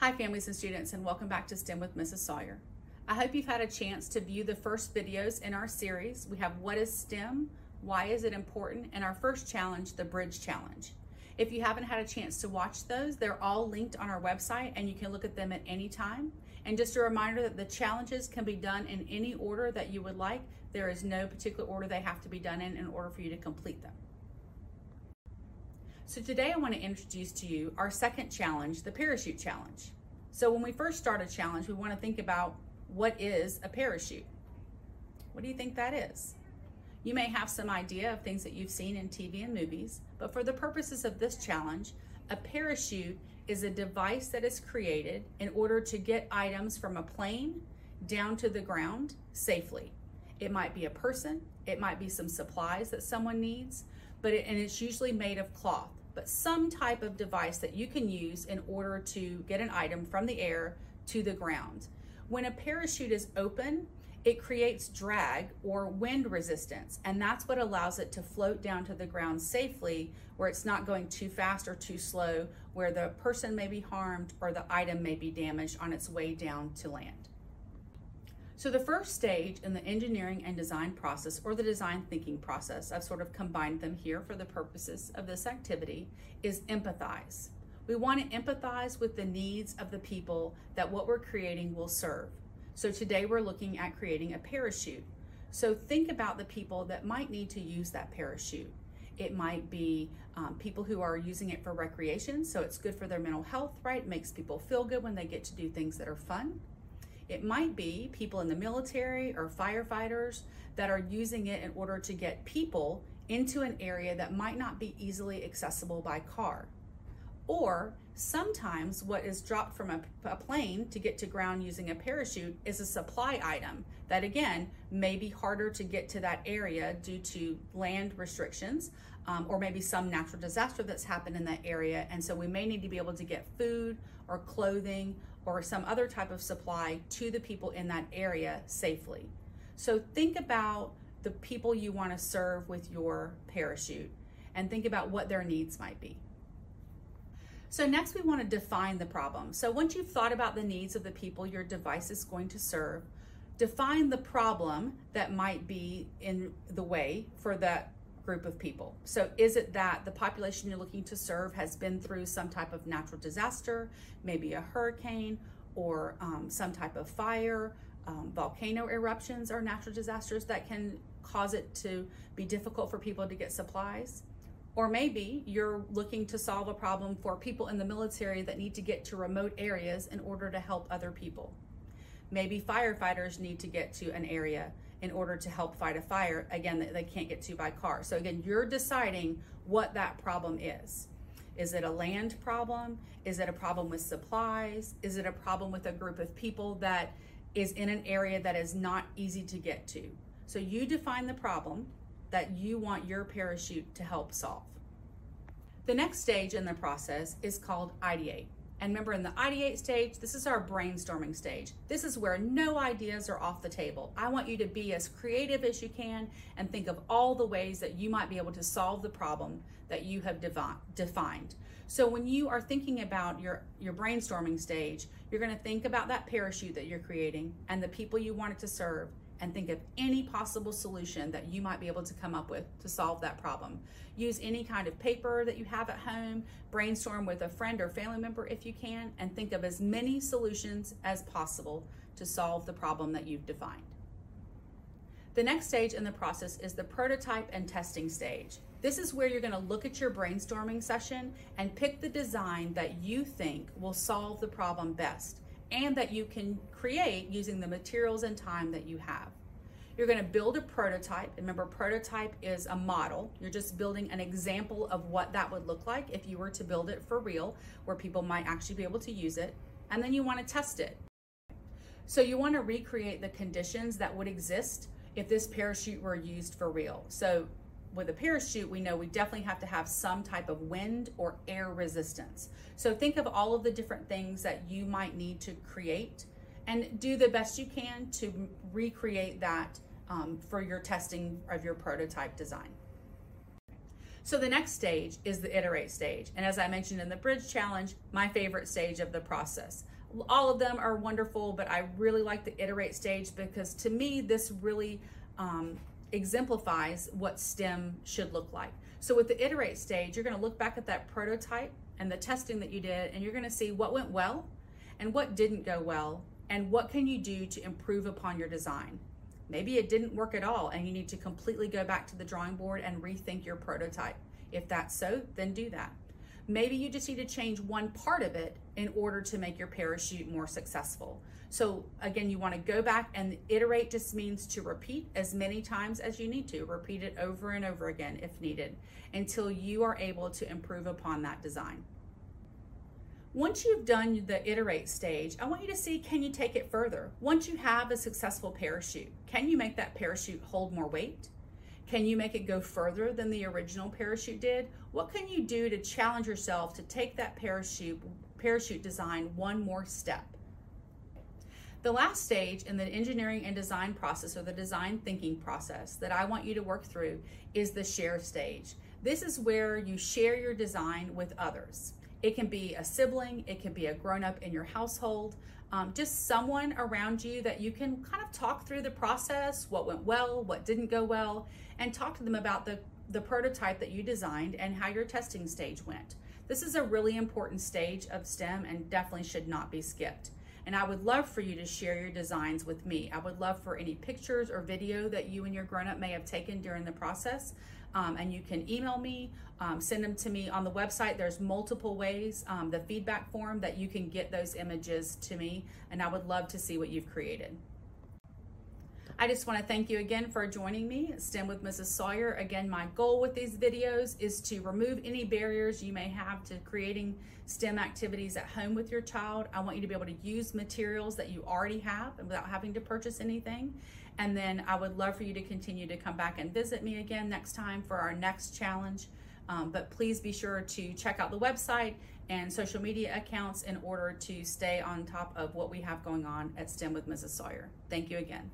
Hi families and students and welcome back to STEM with Mrs. Sawyer. I hope you've had a chance to view the first videos in our series. We have what is STEM, why is it important, and our first challenge, the Bridge Challenge. If you haven't had a chance to watch those, they're all linked on our website and you can look at them at any time. And just a reminder that the challenges can be done in any order that you would like. There is no particular order they have to be done in in order for you to complete them. So today I want to introduce to you our second challenge, the parachute challenge. So when we first start a challenge, we want to think about what is a parachute? What do you think that is? You may have some idea of things that you've seen in TV and movies, but for the purposes of this challenge, a parachute is a device that is created in order to get items from a plane down to the ground safely. It might be a person, it might be some supplies that someone needs, but it, and it's usually made of cloth but some type of device that you can use in order to get an item from the air to the ground. When a parachute is open, it creates drag or wind resistance, and that's what allows it to float down to the ground safely where it's not going too fast or too slow, where the person may be harmed or the item may be damaged on its way down to land. So the first stage in the engineering and design process or the design thinking process, I've sort of combined them here for the purposes of this activity, is empathize. We want to empathize with the needs of the people that what we're creating will serve. So today we're looking at creating a parachute. So think about the people that might need to use that parachute. It might be um, people who are using it for recreation, so it's good for their mental health, right? It makes people feel good when they get to do things that are fun. It might be people in the military or firefighters that are using it in order to get people into an area that might not be easily accessible by car. Or sometimes what is dropped from a, a, plane to get to ground using a parachute is a supply item that again may be harder to get to that area due to land restrictions um, or maybe some natural disaster that's happened in that area. And so we may need to be able to get food or clothing or some other type of supply to the people in that area safely. So think about the people you want to serve with your parachute and think about what their needs might be. So next we want to define the problem. So once you've thought about the needs of the people your device is going to serve, define the problem that might be in the way for that group of people. So is it that the population you're looking to serve has been through some type of natural disaster, maybe a hurricane or um, some type of fire, um, volcano eruptions or natural disasters that can cause it to be difficult for people to get supplies? Or maybe you're looking to solve a problem for people in the military that need to get to remote areas in order to help other people. Maybe firefighters need to get to an area in order to help fight a fire, again, that they can't get to by car. So again, you're deciding what that problem is. Is it a land problem? Is it a problem with supplies? Is it a problem with a group of people that is in an area that is not easy to get to? So you define the problem that you want your parachute to help solve. The next stage in the process is called ideate. And remember in the ideate stage, this is our brainstorming stage. This is where no ideas are off the table. I want you to be as creative as you can and think of all the ways that you might be able to solve the problem that you have defined. So when you are thinking about your, your brainstorming stage, you're gonna think about that parachute that you're creating and the people you want it to serve and think of any possible solution that you might be able to come up with to solve that problem. Use any kind of paper that you have at home, brainstorm with a friend or family member if you can, and think of as many solutions as possible to solve the problem that you've defined. The next stage in the process is the prototype and testing stage. This is where you're gonna look at your brainstorming session and pick the design that you think will solve the problem best and that you can create using the materials and time that you have. You're gonna build a prototype. Remember, prototype is a model. You're just building an example of what that would look like if you were to build it for real, where people might actually be able to use it. And then you wanna test it. So you wanna recreate the conditions that would exist if this parachute were used for real. So with a parachute, we know we definitely have to have some type of wind or air resistance. So think of all of the different things that you might need to create and do the best you can to recreate that um, for your testing of your prototype design. So the next stage is the iterate stage. And as I mentioned in the bridge challenge, my favorite stage of the process. All of them are wonderful, but I really like the iterate stage because to me, this really um, exemplifies what STEM should look like. So with the iterate stage, you're gonna look back at that prototype and the testing that you did, and you're gonna see what went well and what didn't go well, and what can you do to improve upon your design. Maybe it didn't work at all and you need to completely go back to the drawing board and rethink your prototype. If that's so, then do that. Maybe you just need to change one part of it in order to make your parachute more successful. So again, you want to go back and iterate just means to repeat as many times as you need to. Repeat it over and over again if needed until you are able to improve upon that design. Once you've done the iterate stage, I want you to see, can you take it further? Once you have a successful parachute, can you make that parachute hold more weight? Can you make it go further than the original parachute did? What can you do to challenge yourself to take that parachute, parachute design one more step? The last stage in the engineering and design process or the design thinking process that I want you to work through is the share stage. This is where you share your design with others. It can be a sibling, it can be a grown up in your household, um, just someone around you that you can kind of talk through the process, what went well, what didn't go well, and talk to them about the, the prototype that you designed and how your testing stage went. This is a really important stage of STEM and definitely should not be skipped. And I would love for you to share your designs with me. I would love for any pictures or video that you and your grown up may have taken during the process um, and you can email me, um, send them to me on the website. There's multiple ways, um, the feedback form that you can get those images to me, and I would love to see what you've created. I just want to thank you again for joining me STEM with Mrs. Sawyer. Again, my goal with these videos is to remove any barriers you may have to creating STEM activities at home with your child. I want you to be able to use materials that you already have without having to purchase anything. And then I would love for you to continue to come back and visit me again next time for our next challenge. Um, but please be sure to check out the website and social media accounts in order to stay on top of what we have going on at STEM with Mrs. Sawyer. Thank you again.